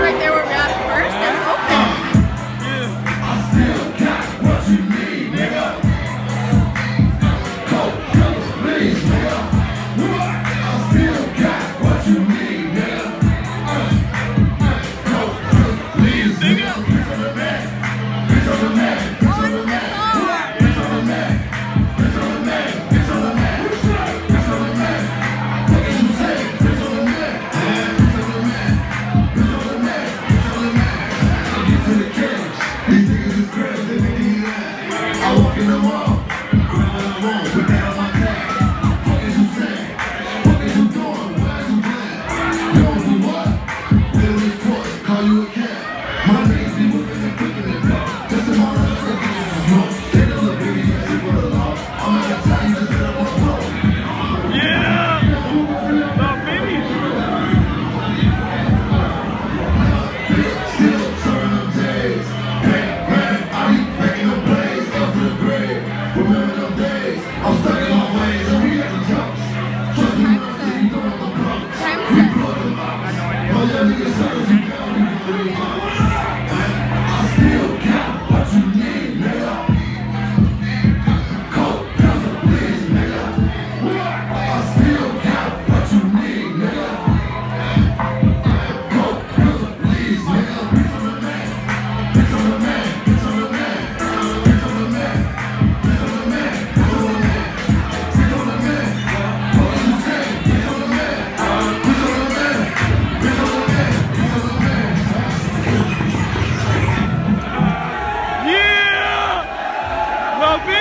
right there. Olha Vamos, amigos,